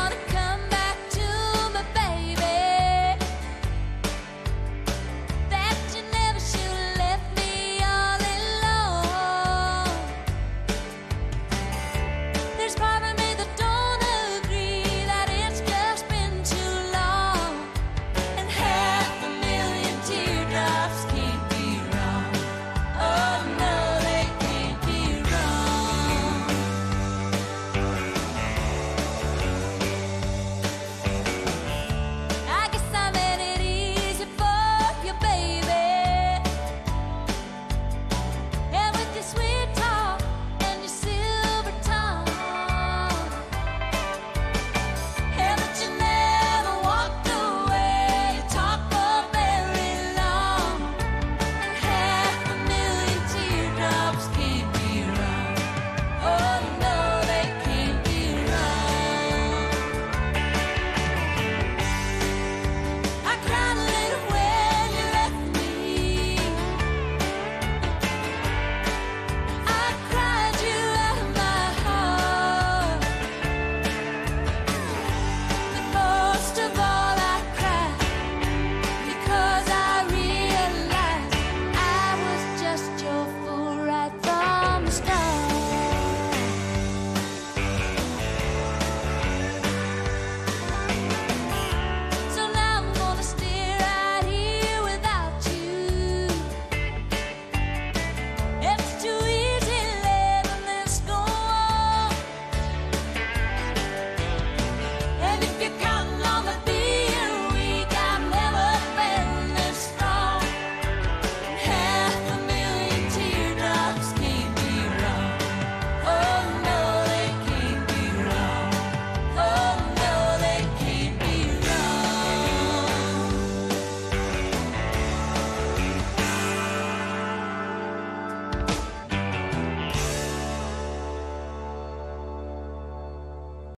wanna